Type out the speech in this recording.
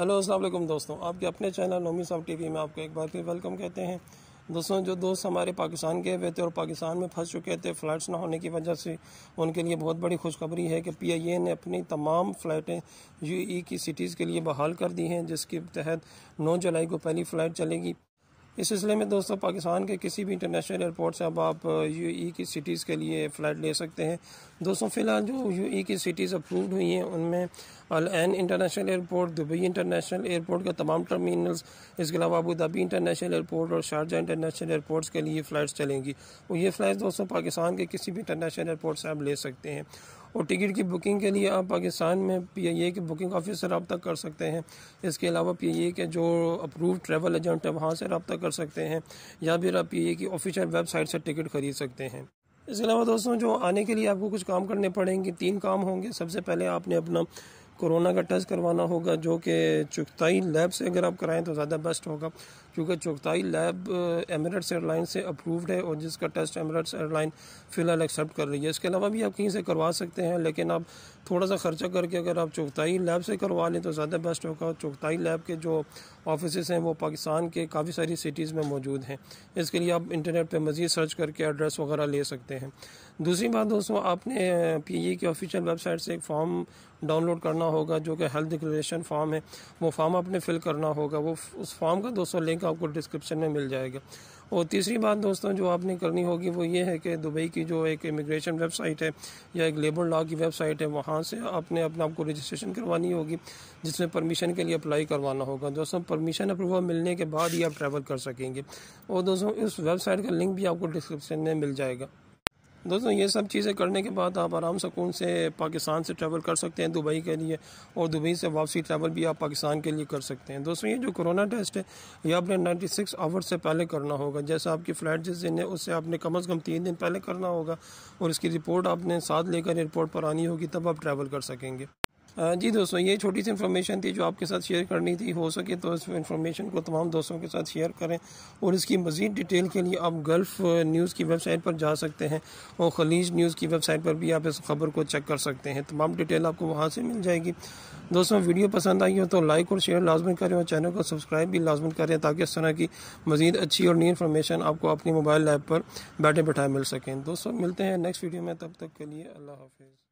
Hello अस्सलाम दोस्तों। आपके अपने चैनल नोमी साहब टीवी में आपको एक बार फिर वेलकम कहते हैं। दोस्तों, जो दोस्त हमारे पाकिस्तान गए हुए थे और पाकिस्तान में फंस चुके थे फ़्लाइट्स ना होने की वजह से, उनके लिए बहुत बड़ी खुशखबरी है कि पीआईए ने अपनी तमाम फ़्लाइटें यूएई की सिटीज़ के लिए बहाल कर दी हैं, जिसके तहत 9 जुलाई को पहली फ़्लाइट चलेगी। इस सिलसिले में दोस्तों, पाकिस्तान के किसी भी इंटरनेशनल एयरपोर्ट से अब आप यूई की सिटीज़ के लिए फ़्लाइट ले सकते हैं। दोस्तों, फ़िलहाल जो यूई की सिटीज़ अप्रूव्ड हुई हैं, उनमें Al Ain international airport Dubai international airport के तमाम टर्मिनल्स इसके अलावा अबू धाबी इंटरनेशनल एयरपोर्ट और शारजा इंटरनेशनल एयरपोर्ट्स के लिए फ़्लाइट्स चलेंगी। और ये फ़्लाइट दोस्तों, पाकिस्तान के किसी भी इंटरनेशनल एयरपोर्ट से आप ले सकते हैं। और टिकट की बुकिंग के लिए आप पाकिस्तान में पी आई ए के बुकिंग ऑफ़िस से रबता कर सकते हैं। इसके अलावा पी आई ए के जो अप्रूव ट्रैवल एजेंट है, वहाँ से रबता कर सकते हैं या फिर आप पी ए की ऑफिशियल वेबसाइट से टिकट खरीद सकते हैं। इसके अलावा दोस्तों, जो आने के लिए आपको कुछ काम करने पड़ेंगे, तीन काम होंगे। सबसे पहले आपने अपना कोरोना का टेस्ट करवाना होगा, जो कि चुगताई लैब से अगर आप कराएँ तो ज़्यादा बेस्ट होगा, क्योंकि चुगताई लैब एमरेट्स एयरलाइन से अप्रूव्ड है और जिसका टेस्ट एमरेट्स एयरलाइन फ़िलहाल एक्सेप्ट कर रही है। इसके अलावा भी आप कहीं से करवा सकते हैं, लेकिन आप थोड़ा सा खर्चा करके अगर आप चुगताई लैब से करवा लें तो ज़्यादा बेस्ट होगा। चुगताई लैब के जो ऑफ़िस हैं वो पाकिस्तान के काफ़ी सारी सिटीज़ में मौजूद हैं। इसके लिए आप इंटरनेट पर मज़ीद सर्च करके एड्रेस वगैरह ले सकते हैं। दूसरी बात दोस्तों, आपने पी ई की ऑफिशियल वेबसाइट से एक फॉर्म डाउनलोड करना होगा, जो कि हेल्थ डिक्लेरेशन फॉर्म है, वो फॉर्म आपने फिल करना होगा, वो उस फॉर्म का दोस्तों लिंक आपको डिस्क्रिप्शन में मिल जाएगा। और तीसरी बात दोस्तों, जो आपने करनी होगी, वो ये है कि दुबई की जो एक इमिग्रेशन वेबसाइट है, या एक लेबर लॉ की वेबसाइट है, वहाँ से आपने अपने आपको रजिस्ट्रेशन करवानी होगी, जिसमें परमिशन के लिए अप्लाई करवाना होगा। दोस्तों परमिशन अप्रूवल मिलने के बाद ही आप ट्रैवल कर सकेंगे। और दोस्तों, इस वेबसाइट का लिंक भी आपको डिस्क्रिप्शन में मिल जाएगा। दोस्तों, ये सब चीज़ें करने के बाद आप आराम सकून से पाकिस्तान से ट्रैवल कर सकते हैं, दुबई के लिए, और दुबई से वापसी ट्रैवल भी आप पाकिस्तान के लिए कर सकते हैं। दोस्तों, ये जो कोरोना टेस्ट है, ये आपने 96 आवर्स से पहले करना होगा। जैसे आपकी फ़्लाइट जिस दिन है, उससे आपने कम अज़ कम तीन दिन पहले करना होगा, और इसकी रिपोर्ट आपने साथ लेकर एयरपोर्ट पर आनी होगी, तब आप ट्रैवल कर सकेंगे। जी दोस्तों, ये छोटी सी इन्फॉर्मेशन थी जो आपके साथ शेयर करनी थी। हो सके तो इस इन्फॉर्मेशन को तमाम दोस्तों के साथ शेयर करें और इसकी मज़ीद डिटेल के लिए आप गल्फ़ न्यूज़ की वेबसाइट पर जा सकते हैं और खलीज न्यूज़ की वेबसाइट पर भी आप इस खबर को चेक कर सकते हैं। तमाम डिटेल आपको वहाँ से मिल जाएगी। दोस्तों, वीडियो पसंद आई हो तो लाइक और शेयर लाजमन करें और चैनल को सब्सक्राइब भी लाजमन करें ताकि इस तरह की मज़ीद अच्छी और नई इन्फॉर्मेशन आपको अपनी मोबाइल ऐप पर बैठे बैठाए मिल सकें। दोस्तों, मिलते हैं नेक्स्ट वीडियो में। तब तक के लिए अल्लाह हाफिज़।